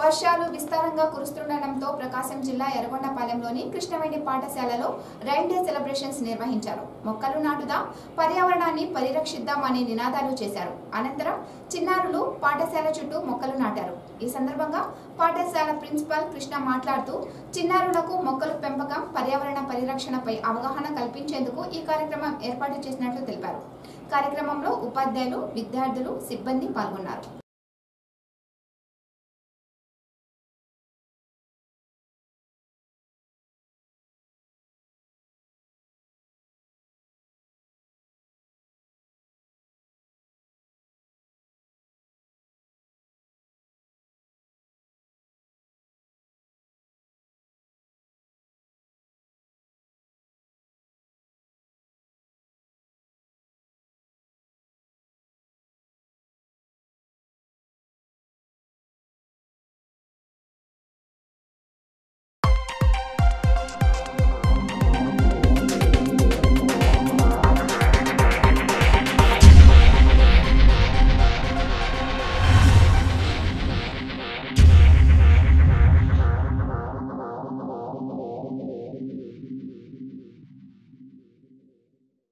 వర్షాలు విస్తారంగా కురుస్తుండటంతో ప్రకాశం జిల్లా ఎర్రగొండపాలెంలోని కృష్ణవేణి పాఠశాలలో రైన్ డే సెలబ్రేషన్స్ నిర్వహించారు. మొక్కలు నాటుదా పర్యావరణాన్ని పరిరక్షిద్దాం అనే నినాదాలు చేశారు. అనంతరం చిన్నారులు పాఠశాల చుట్టూ మొక్కలు నాటారు. ఈ సందర్భంగా పాఠశాల ప్రిన్సిపల్ కృష్ణ మాట్లాడుతూ చిన్నారులకు మొక్కలు పెంపకం పర్యావరణ పరిరక్షణపై అవగాహన కల్పించేందుకు ఈ కార్యక్రమం ఏర్పాటు చేసినట్లు తెలిపారు. కార్యక్రమంలో ఉపాధ్యాయులు విద్యార్థులు సిబ్బంది పాల్గొన్నారు.